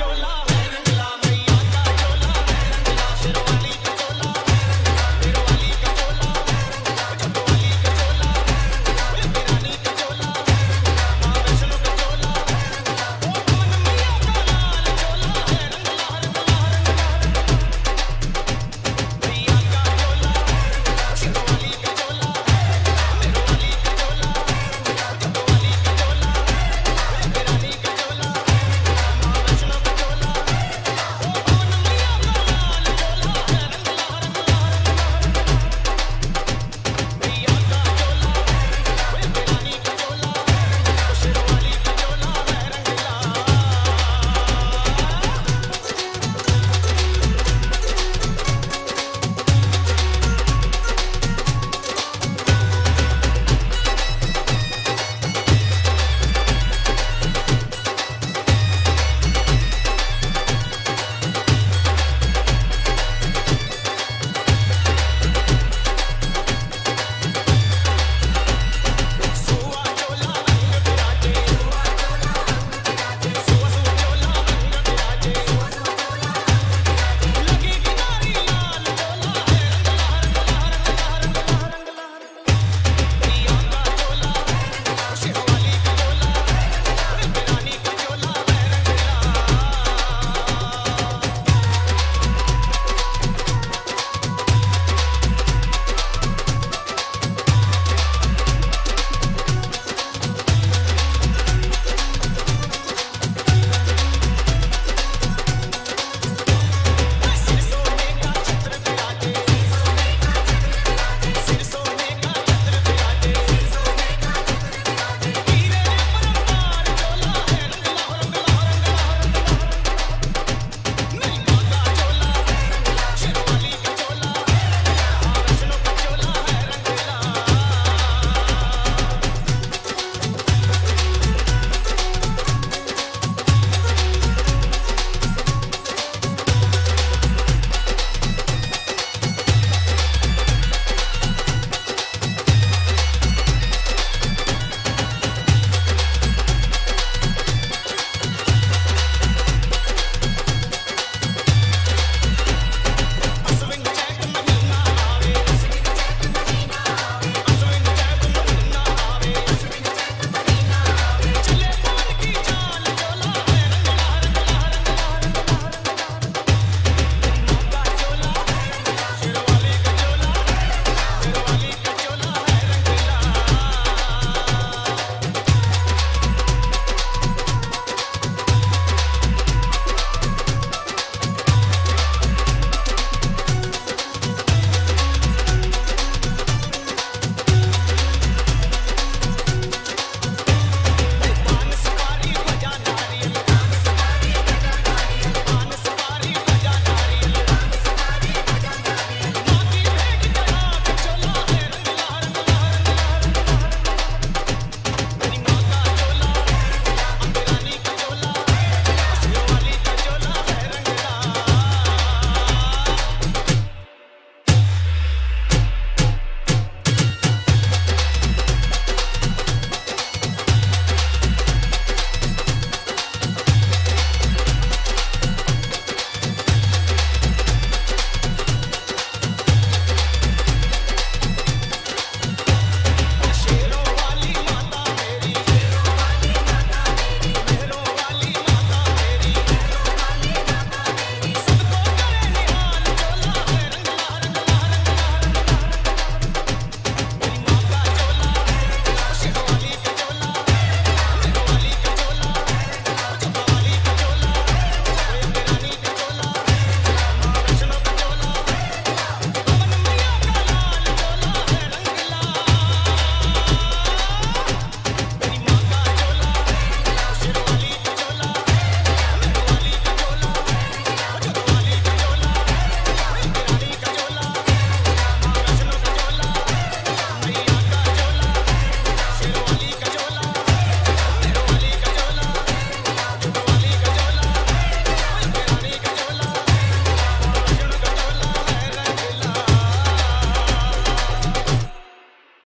your life.